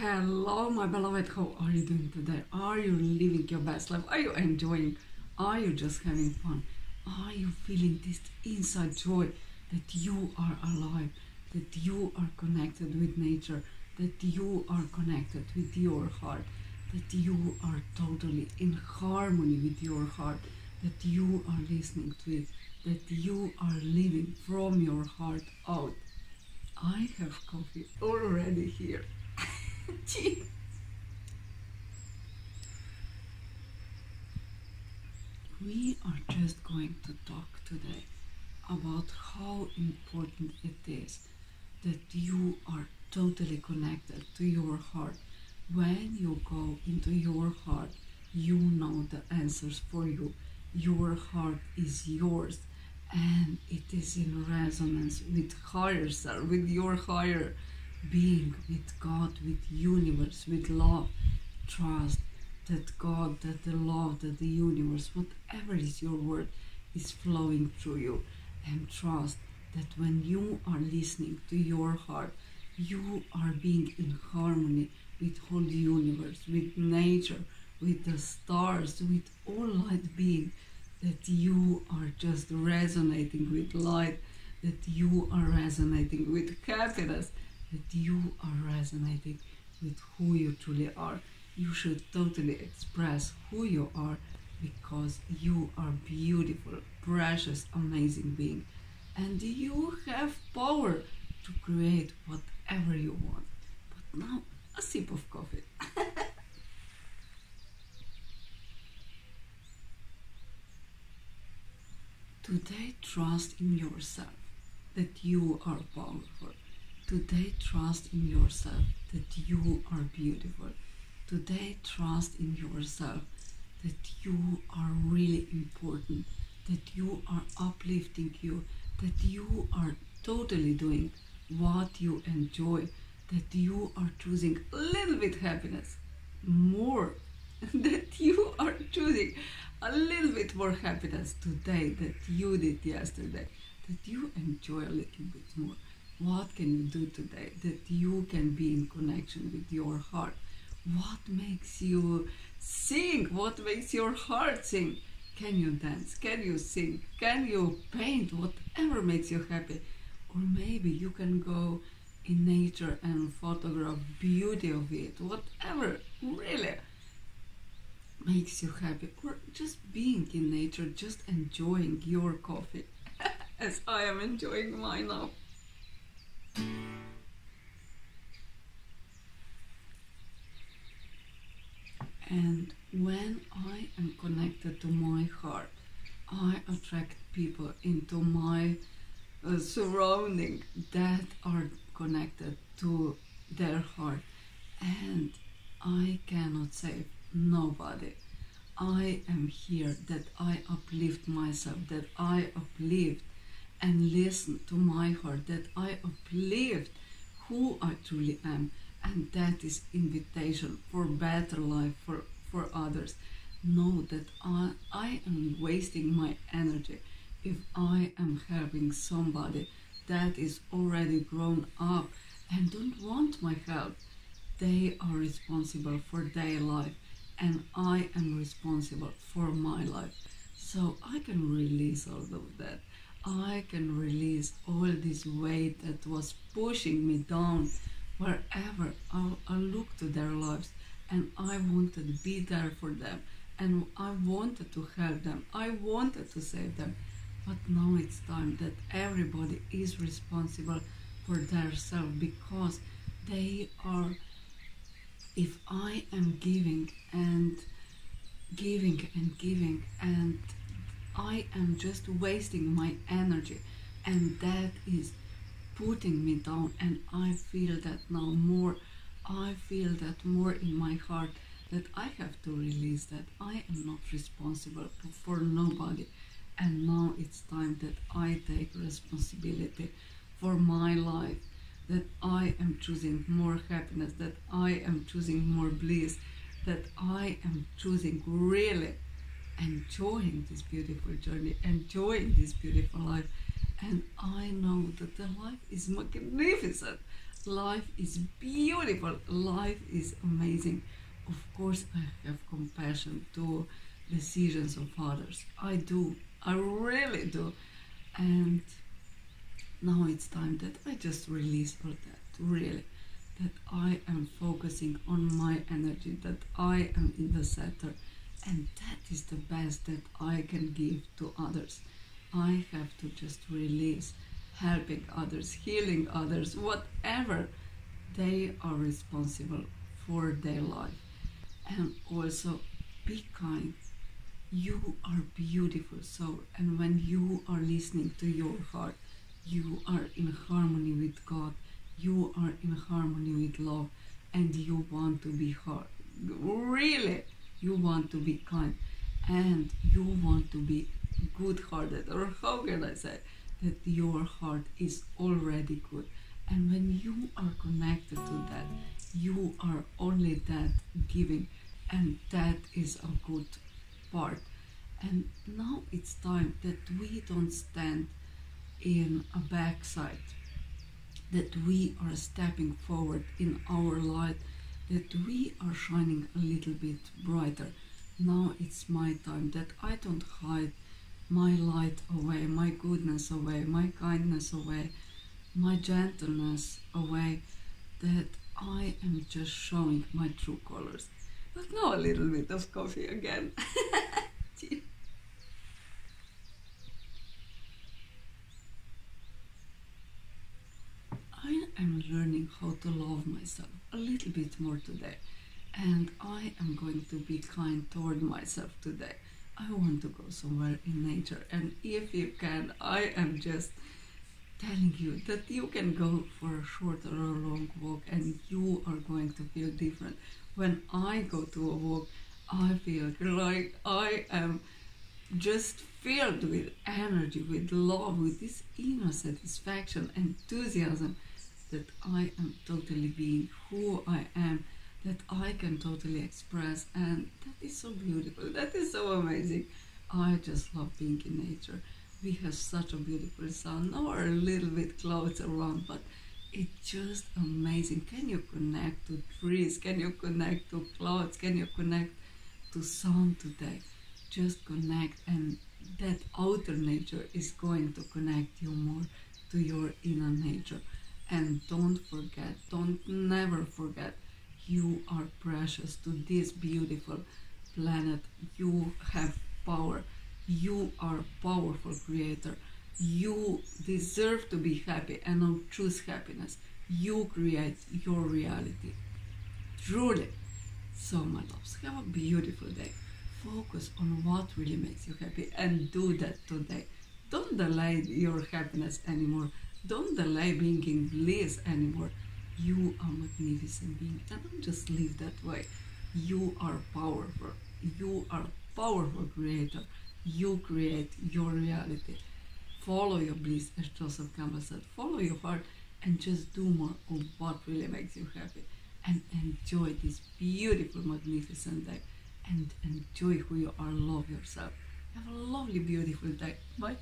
Hello, my beloved. How are you doing today? Are you living your best life? Are you enjoying? Are you just having fun? Are you feeling this inside joy that you are alive, that you are connected with nature, that you are connected with your heart, that you are totally in harmony with your heart, that you are listening to it, that you are living from your heart out? I have coffee already here. We are just going to talk today about how important it is that you are totally connected to your heart. When you go into your heart, you know the answers for you. Your heart is yours and it is in resonance with higher self, with your higher being, with God, with universe, with love. Trust that God, that the love, that the universe, whatever is your word, is flowing through you. And trust that when you are listening to your heart, you are being in harmony with whole universe, with nature, with the stars, with all light being, that you are just resonating with light, that you are resonating with happiness, that you are resonating with who you truly are. You should totally express who you are because you are beautiful, precious, amazing being. And you have power to create whatever you want. But now, a sip of coffee. Today, trust in yourself that you are powerful. Today, trust in yourself that you are beautiful. Today, trust in yourself that you are really important, that you are uplifting you, that you are totally doing what you enjoy, that you are choosing a little bit happiness more, that you are choosing a little bit more happiness today that you did yesterday, that you enjoy a little bit more. What can you do today that you can be in connection with your heart? What makes you sing? What makes your heart sing? Can you dance? Can you sing? Can you paint? Whatever makes you happy. Or maybe you can go in nature and photograph beauty of it. Whatever, really makes you happy. Or just being in nature, just enjoying your coffee. As I am enjoying mine now. And when I am connected to my heart, I attract people into my uh, surrounding that are connected to their heart. And I cannot save nobody. I am here that I uplift myself, that I uplift and listen to my heart, that I uplift who I truly am, and that is invitation for better life for, for others. Know that I, I am wasting my energy if I am helping somebody that is already grown up and don't want my help. They are responsible for their life and I am responsible for my life. So I can release all of that. I can release all this weight that was pushing me down wherever I, I look to their lives and I wanted to be there for them and I wanted to help them. I wanted to save them. But now it's time that everybody is responsible for their self because they are if I am giving and giving and giving and I am just wasting my energy and that is putting me down and I feel that now more I feel that more in my heart that I have to release that I am not responsible for nobody. And now it's time that I take responsibility for my life that I am choosing more happiness, that I am choosing more bliss, that I am choosing really enjoying this beautiful journey, enjoying this beautiful life. And I know that the life is magnificent. Life is beautiful. Life is amazing. Of course, I have compassion to decisions of others. I do. I really do. And now it's time that I just release all that. Really. That I am focusing on my energy, that I am in the center. And that is the best that I can give to others. I have to just release helping others, healing others, whatever. They are responsible for their life. And also be kind. You are beautiful soul, and when you are listening to your heart, you are in harmony with God, you are in harmony with love, and you want to be hard. Really, you want to be kind, and you want to be good hearted, or how can I say? that your heart is already good. And when you are connected to that, you are only that giving, and that is a good part. And now it's time that we don't stand in a backside, that we are stepping forward in our light, that we are shining a little bit brighter. Now it's my time that I don't hide my light away, my goodness away, my kindness away, my gentleness away, that I am just showing my true colors. But now a little bit of coffee again. I am learning how to love myself a little bit more today, and I am going to be kind toward myself today. I want to go somewhere in nature. And if you can, I am just telling you that you can go for a short or a long walk and you are going to feel different. When I go to a walk, I feel like I am just filled with energy, with love, with this inner satisfaction, enthusiasm that I am totally being who I am that I can totally express, and that is so beautiful. That is so amazing. I just love being in nature. We have such a beautiful sun. Now we're a little bit clouds around, but it's just amazing. Can you connect to trees? Can you connect to clouds? Can you connect to sun today? Just connect, and that outer nature is going to connect you more to your inner nature. And don't forget, don't never forget you are precious to this beautiful planet. You have power. You are powerful creator. You deserve to be happy and not choose happiness. You create your reality. Truly. So, my loves, have a beautiful day. Focus on what really makes you happy and do that today. Don't delay your happiness anymore. Don't delay being in bliss anymore. You are magnificent being. And don't just live that way. You are powerful. You are powerful creator. You create your reality. Follow your bliss, as Joseph Campbell said. Follow your heart and just do more of what really makes you happy. And enjoy this beautiful, magnificent day. And enjoy who you are. Love yourself. Have a lovely, beautiful day. Bye.